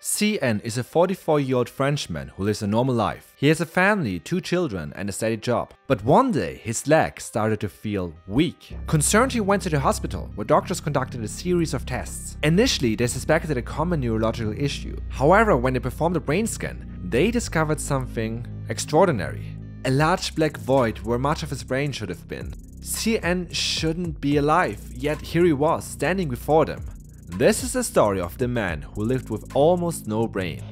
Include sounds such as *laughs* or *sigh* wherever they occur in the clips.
CN is a 44 year old Frenchman who lives a normal life. He has a family, two children, and a steady job. But one day, his leg started to feel weak. Concerned, he went to the hospital, where doctors conducted a series of tests. Initially, they suspected a common neurological issue. However, when they performed a brain scan, they discovered something extraordinary. A large black void where much of his brain should have been. CN shouldn't be alive, yet here he was, standing before them. This is the story of the man who lived with almost no brain.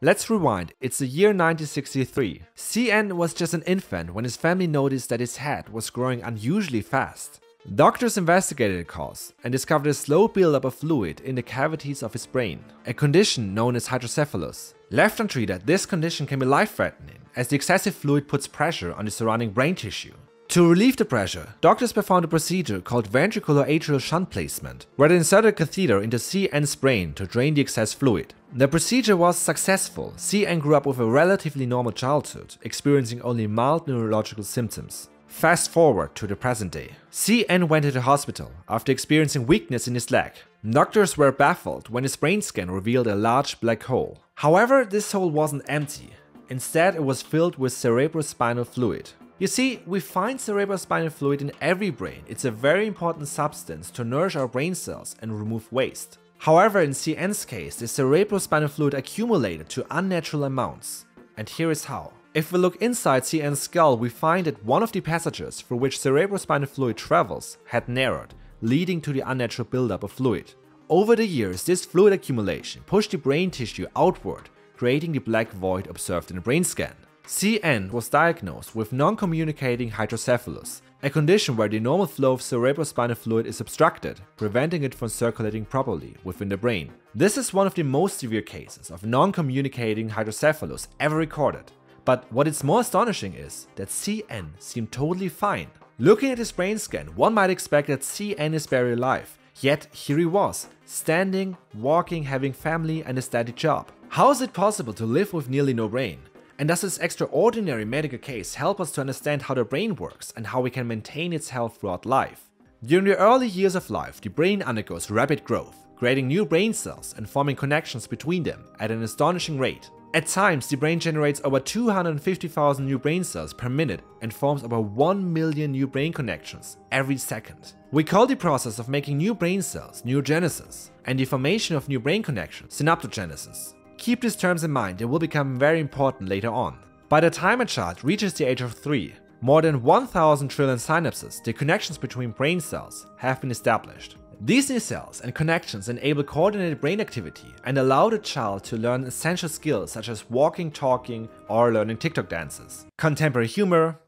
Let's rewind, it's the year 1963. CN was just an infant when his family noticed that his head was growing unusually fast. Doctors investigated the cause and discovered a slow buildup of fluid in the cavities of his brain, a condition known as hydrocephalus. Left untreated, this condition can be life-threatening as the excessive fluid puts pressure on the surrounding brain tissue. To relieve the pressure, doctors performed a procedure called ventricular atrial shunt placement, where they inserted a catheter into CN's brain to drain the excess fluid. The procedure was successful. CN grew up with a relatively normal childhood, experiencing only mild neurological symptoms. Fast forward to the present day. CN went to the hospital after experiencing weakness in his leg. Doctors were baffled when his brain scan revealed a large black hole. However, this hole wasn't empty. Instead, it was filled with cerebrospinal fluid, you see, we find cerebrospinal fluid in every brain. It's a very important substance to nourish our brain cells and remove waste. However, in CN's case, the cerebrospinal fluid accumulated to unnatural amounts. And here is how. If we look inside CN's skull, we find that one of the passages through which cerebrospinal fluid travels had narrowed, leading to the unnatural buildup of fluid. Over the years, this fluid accumulation pushed the brain tissue outward, creating the black void observed in the brain scan. CN was diagnosed with non-communicating hydrocephalus, a condition where the normal flow of cerebrospinal fluid is obstructed, preventing it from circulating properly within the brain. This is one of the most severe cases of non-communicating hydrocephalus ever recorded. But what is more astonishing is that CN seemed totally fine. Looking at his brain scan, one might expect that CN is very alive, yet here he was, standing, walking, having family and a steady job. How is it possible to live with nearly no brain? And does this extraordinary medical case help us to understand how the brain works and how we can maintain its health throughout life? During the early years of life, the brain undergoes rapid growth, creating new brain cells and forming connections between them at an astonishing rate. At times, the brain generates over 250,000 new brain cells per minute and forms over 1 million new brain connections every second. We call the process of making new brain cells neurogenesis and the formation of new brain connections synaptogenesis. Keep these terms in mind, they will become very important later on. By the time a child reaches the age of 3, more than 1000 trillion synapses, the connections between brain cells, have been established. These new cells and connections enable coordinated brain activity and allow the child to learn essential skills such as walking, talking, or learning TikTok dances. Contemporary humor?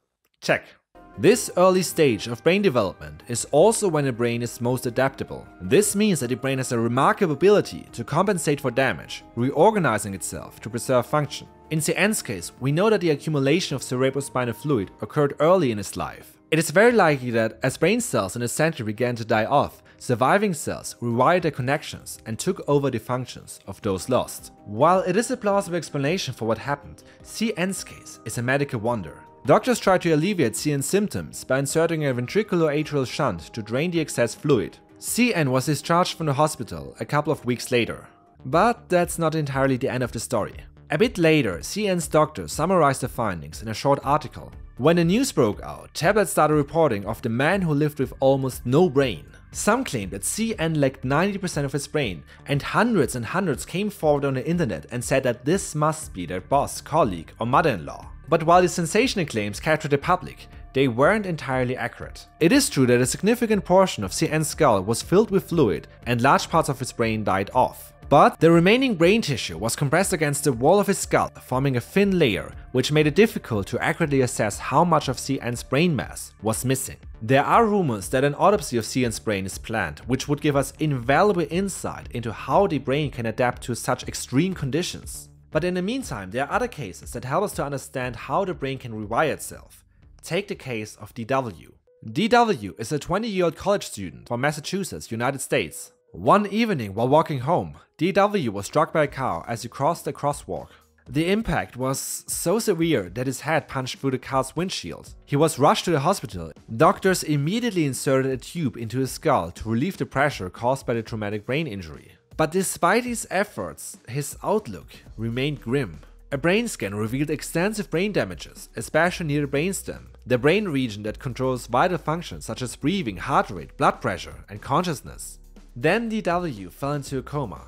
Check. This early stage of brain development is also when the brain is most adaptable. This means that the brain has a remarkable ability to compensate for damage, reorganizing itself to preserve function. In CN's case, we know that the accumulation of cerebrospinal fluid occurred early in his life. It is very likely that as brain cells in the center began to die off, surviving cells rewired their connections and took over the functions of those lost. While it is a plausible explanation for what happened, CN's case is a medical wonder. Doctors tried to alleviate CN's symptoms by inserting a ventricular atrial shunt to drain the excess fluid. CN was discharged from the hospital a couple of weeks later. But that's not entirely the end of the story. A bit later, CN's doctors summarized the findings in a short article. When the news broke out, tablets started reporting of the man who lived with almost no brain. Some claimed that CN lacked 90% of his brain, and hundreds and hundreds came forward on the internet and said that this must be their boss, colleague, or mother-in-law. But while the sensational claims captured the public, they weren't entirely accurate. It is true that a significant portion of CN's skull was filled with fluid and large parts of his brain died off. But the remaining brain tissue was compressed against the wall of his skull, forming a thin layer, which made it difficult to accurately assess how much of CN's brain mass was missing. There are rumors that an autopsy of CN's brain is planned, which would give us invaluable insight into how the brain can adapt to such extreme conditions. But in the meantime, there are other cases that help us to understand how the brain can rewire itself. Take the case of DW. DW is a 20 year old college student from Massachusetts, United States. One evening while walking home, DW was struck by a car as he crossed a crosswalk. The impact was so severe that his head punched through the car's windshield. He was rushed to the hospital. Doctors immediately inserted a tube into his skull to relieve the pressure caused by the traumatic brain injury. But despite his efforts, his outlook remained grim. A brain scan revealed extensive brain damages, especially near the brainstem, the brain region that controls vital functions such as breathing, heart rate, blood pressure, and consciousness. Then DW fell into a coma.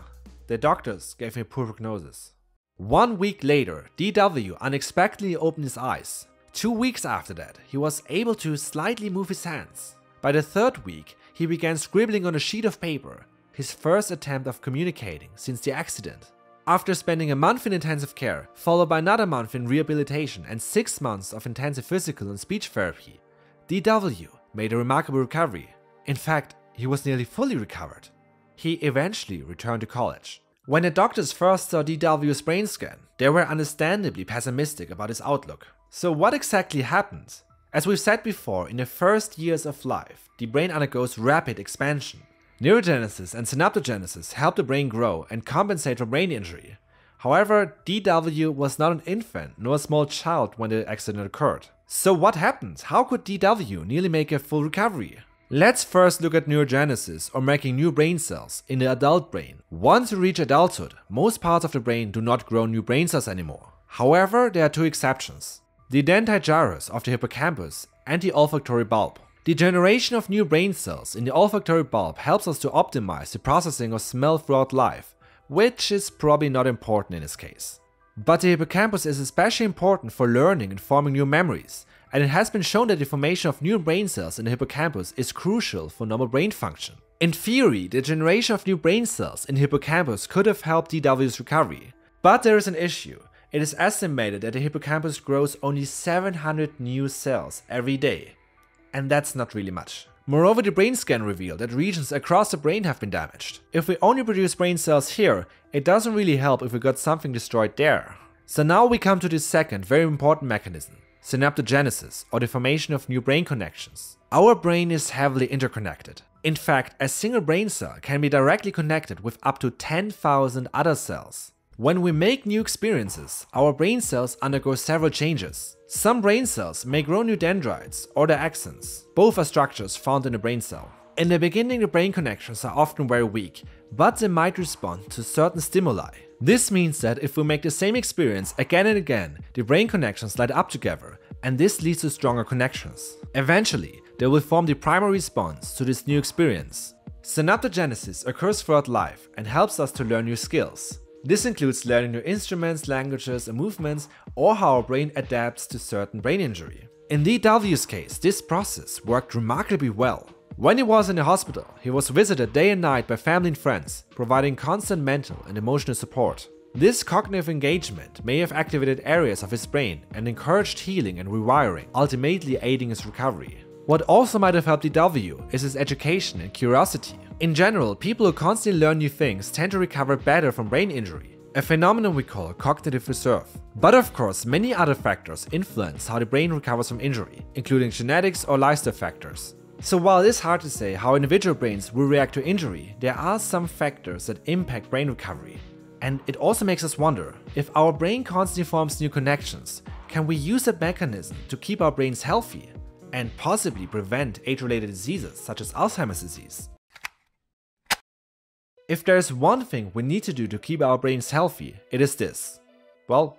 The doctors gave him a poor prognosis. One week later, DW unexpectedly opened his eyes. Two weeks after that, he was able to slightly move his hands. By the third week, he began scribbling on a sheet of paper, his first attempt of communicating since the accident. After spending a month in intensive care, followed by another month in rehabilitation and six months of intensive physical and speech therapy, DW made a remarkable recovery. In fact, he was nearly fully recovered. He eventually returned to college. When the doctors first saw DW's brain scan, they were understandably pessimistic about his outlook. So what exactly happened? As we've said before, in the first years of life, the brain undergoes rapid expansion. Neurogenesis and synaptogenesis help the brain grow and compensate for brain injury. However, DW was not an infant nor a small child when the accident occurred. So what happened? How could DW nearly make a full recovery? Let's first look at neurogenesis or making new brain cells in the adult brain. Once you reach adulthood, most parts of the brain do not grow new brain cells anymore. However, there are two exceptions. The dentate gyrus of the hippocampus and the olfactory bulb. The generation of new brain cells in the olfactory bulb helps us to optimize the processing of smell throughout life, which is probably not important in this case. But the hippocampus is especially important for learning and forming new memories, and it has been shown that the formation of new brain cells in the hippocampus is crucial for normal brain function. In theory, the generation of new brain cells in the hippocampus could have helped DW's recovery. But there is an issue. It is estimated that the hippocampus grows only 700 new cells every day, and that's not really much. Moreover, the brain scan revealed that regions across the brain have been damaged. If we only produce brain cells here, it doesn't really help if we got something destroyed there. So now we come to the second very important mechanism, synaptogenesis, or the formation of new brain connections. Our brain is heavily interconnected. In fact, a single brain cell can be directly connected with up to 10,000 other cells. When we make new experiences, our brain cells undergo several changes. Some brain cells may grow new dendrites or their axons. Both are structures found in a brain cell. In the beginning, the brain connections are often very weak, but they might respond to certain stimuli. This means that if we make the same experience again and again, the brain connections light up together, and this leads to stronger connections. Eventually, they will form the primary response to this new experience. Synaptogenesis occurs throughout life and helps us to learn new skills. This includes learning new instruments, languages, and movements, or how our brain adapts to certain brain injury. In DW's case, this process worked remarkably well. When he was in the hospital, he was visited day and night by family and friends, providing constant mental and emotional support. This cognitive engagement may have activated areas of his brain and encouraged healing and rewiring, ultimately aiding his recovery. What also might have helped DW is his education and curiosity. In general, people who constantly learn new things tend to recover better from brain injury, a phenomenon we call cognitive reserve. But of course, many other factors influence how the brain recovers from injury, including genetics or lifestyle factors. So while it is hard to say how individual brains will react to injury, there are some factors that impact brain recovery. And it also makes us wonder, if our brain constantly forms new connections, can we use that mechanism to keep our brains healthy and possibly prevent age-related diseases such as Alzheimer's disease? If there's one thing we need to do to keep our brains healthy, it is this. Well,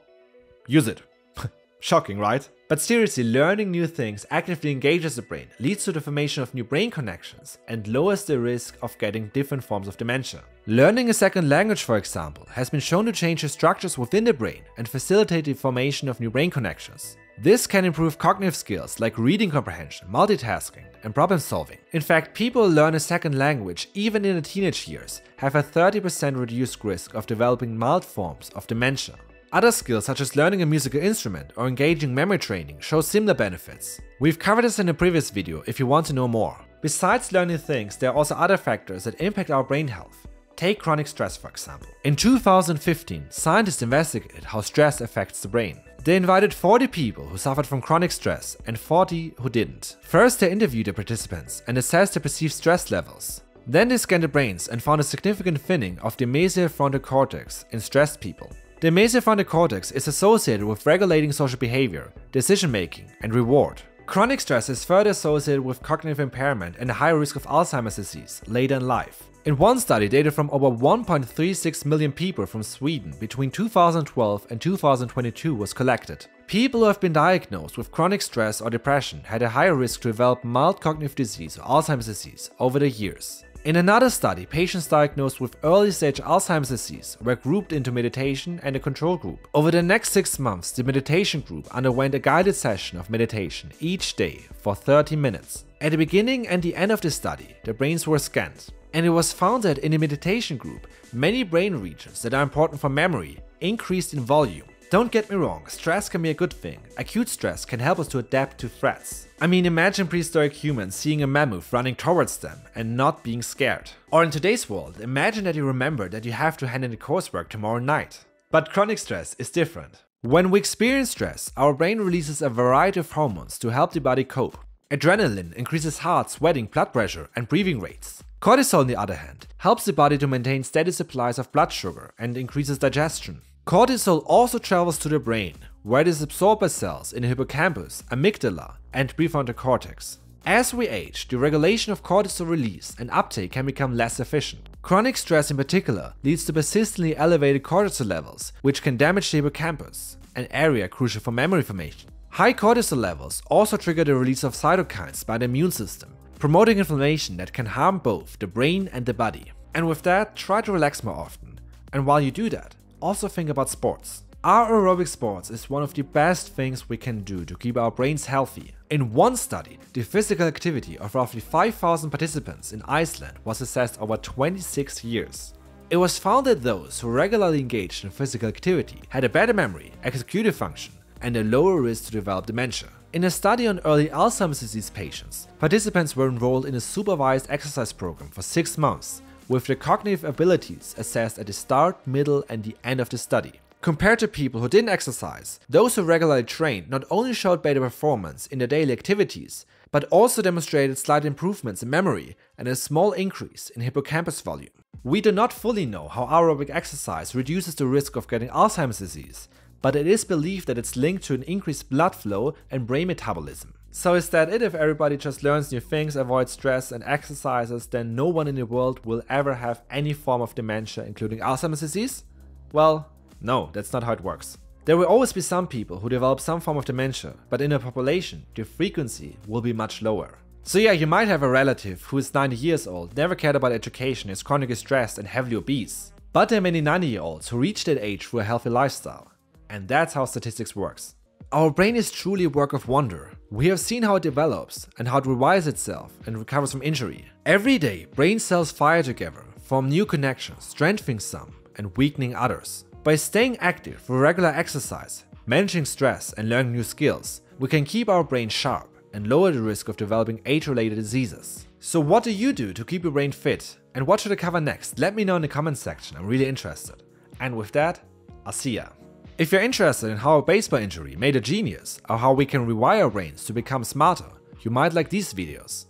use it. *laughs* Shocking, right? But seriously, learning new things actively engages the brain, leads to the formation of new brain connections, and lowers the risk of getting different forms of dementia. Learning a second language, for example, has been shown to change the structures within the brain and facilitate the formation of new brain connections. This can improve cognitive skills like reading comprehension, multitasking, and problem solving. In fact, people who learn a second language, even in the teenage years, have a 30% reduced risk of developing mild forms of dementia. Other skills such as learning a musical instrument or engaging memory training show similar benefits. We've covered this in a previous video if you want to know more. Besides learning things, there are also other factors that impact our brain health. Take chronic stress for example. In 2015, scientists investigated how stress affects the brain. They invited 40 people who suffered from chronic stress and 40 who didn't. First, they interviewed the participants and assessed their perceived stress levels. Then they scanned the brains and found a significant thinning of the mesial frontal cortex in stressed people. The mesial frontal cortex is associated with regulating social behavior, decision making, and reward. Chronic stress is further associated with cognitive impairment and a higher risk of Alzheimer's disease later in life. In one study, data from over 1.36 million people from Sweden between 2012 and 2022 was collected. People who have been diagnosed with chronic stress or depression had a higher risk to develop mild cognitive disease or Alzheimer's disease over the years. In another study, patients diagnosed with early stage Alzheimer's disease were grouped into meditation and a control group. Over the next six months, the meditation group underwent a guided session of meditation each day for 30 minutes. At the beginning and the end of the study, the brains were scanned, and it was found that in the meditation group, many brain regions that are important for memory increased in volume. Don't get me wrong, stress can be a good thing. Acute stress can help us to adapt to threats. I mean, imagine prehistoric humans seeing a mammoth running towards them and not being scared. Or in today's world, imagine that you remember that you have to hand in the coursework tomorrow night. But chronic stress is different. When we experience stress, our brain releases a variety of hormones to help the body cope. Adrenaline increases heart, sweating, blood pressure, and breathing rates. Cortisol, on the other hand, helps the body to maintain steady supplies of blood sugar and increases digestion. Cortisol also travels to the brain, where it is absorbed by cells in the hippocampus, amygdala, and prefrontal cortex. As we age, the regulation of cortisol release and uptake can become less efficient. Chronic stress in particular leads to persistently elevated cortisol levels, which can damage the hippocampus, an area crucial for memory formation. High cortisol levels also trigger the release of cytokines by the immune system, promoting inflammation that can harm both the brain and the body. And with that, try to relax more often. And while you do that, also think about sports. Our aerobic sports is one of the best things we can do to keep our brains healthy. In one study, the physical activity of roughly 5000 participants in Iceland was assessed over 26 years. It was found that those who regularly engaged in physical activity had a better memory, executive function, and a lower risk to develop dementia. In a study on early Alzheimer's disease patients, participants were enrolled in a supervised exercise program for six months with the cognitive abilities assessed at the start, middle, and the end of the study. Compared to people who didn't exercise, those who regularly trained not only showed better performance in their daily activities, but also demonstrated slight improvements in memory and a small increase in hippocampus volume. We do not fully know how aerobic exercise reduces the risk of getting Alzheimer's disease, but it is believed that it's linked to an increased blood flow and brain metabolism. So is that it? If everybody just learns new things, avoids stress and exercises, then no one in the world will ever have any form of dementia, including Alzheimer's disease? Well, no, that's not how it works. There will always be some people who develop some form of dementia, but in a population, the frequency will be much lower. So yeah, you might have a relative who is 90 years old, never cared about education, is chronically stressed and heavily obese. But there are many 90 year olds who reach that age through a healthy lifestyle. And that's how statistics works. Our brain is truly a work of wonder. We have seen how it develops and how it rewires itself and recovers from injury. Every day, brain cells fire together, form new connections, strengthening some and weakening others. By staying active through regular exercise, managing stress and learning new skills, we can keep our brain sharp and lower the risk of developing age-related diseases. So what do you do to keep your brain fit? And what should I cover next? Let me know in the comments section, I'm really interested. And with that, I'll see ya. If you're interested in how a baseball injury made a genius, or how we can rewire brains to become smarter, you might like these videos.